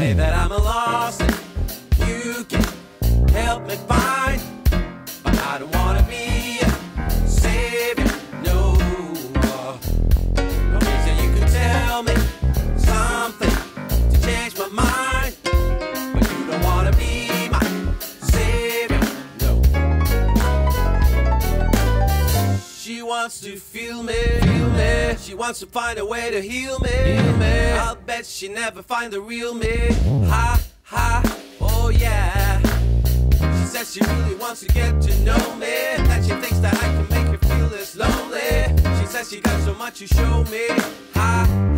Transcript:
say that I'm a lost and you can help me find. But I don't wanna be a savior, no. Uh, no reason you can tell me something to change my mind. But you don't wanna be my savior, no. She wants to feel me, feel me. She wants to find a way to heal me, heal me. I'll bet she never find the real me. Ha ha, oh yeah. She says she really wants to get to know me. That she thinks that I can make her feel less lonely. She says she got so much to show me. Ha